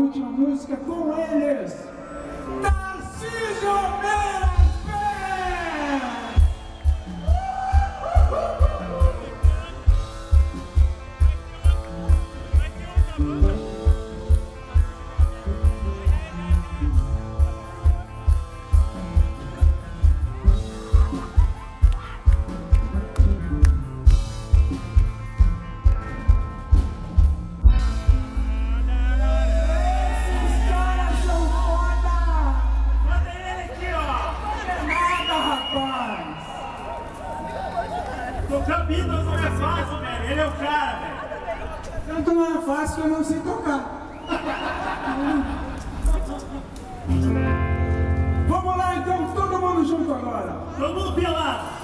última música com eles, Tarcísio Beatles não é fácil, velho. Ele é o cara, velho. Tanto não é fácil que eu não sei tocar. Vamos lá então, todo mundo junto agora. Todo mundo pelado.